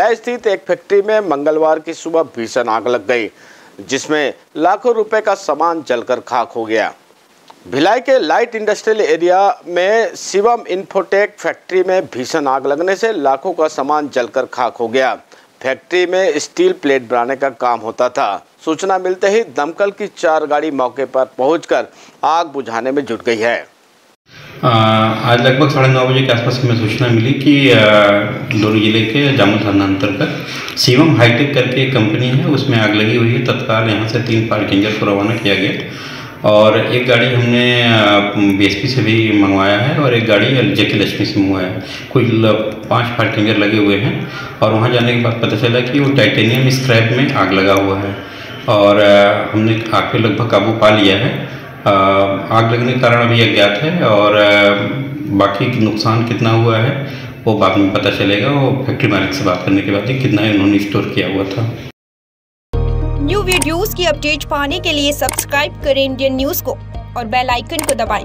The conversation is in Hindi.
भिलाई स्थित एक फैक्ट्री में मंगलवार की सुबह भीषण आग लग गई, जिसमें लाखों रुपए का सामान जलकर खाक हो गया। भिलाई के लाइट इंडस्ट्रियल एरिया में शिवम इन्फोटेक फैक्ट्री में भीषण आग लगने से लाखों का सामान जलकर खाक हो गया। फैक्ट्री में स्टील प्लेट बनाने का काम होता था। सूचना मिलते ही दमकल की चार गाड़ी मौके पर पहुंचकर आग बुझाने में जुट गई है। आज लगभग साढ़े नौ बजे के आसपास हमें सूचना मिली कि दोनों ज़िले के जामुन थाना अंतर्गत शिवम हाईटेक करके एक कंपनी है, उसमें आग लगी हुई है। तत्काल यहाँ से तीन फायर इंजन को रवाना किया गया। और एक गाड़ी हमने बीएसपी से भी मंगवाया है और एक गाड़ी जे के लक्ष्मी से मंगवाया है। कुल पाँच फायर टेंजर लगे हुए हैं और वहाँ जाने के बाद पता चला कि वो टाइटेनियम स्क्रैप में आग लगा हुआ है। और हमने आग पे लगभग काबू पा लिया है। आग लगने के कारण अभी अज्ञात है और बाकी नुकसान कितना हुआ है, वो बाद में पता चलेगा वो फैक्ट्री मालिक से बात करने के बाद कितना उन्होंने स्टोर किया हुआ था न्यू वीडियोस की अपडेट पाने के लिए सब्सक्राइब करें इंडियन न्यूज़ को और बेल आइकन को दबाएँ।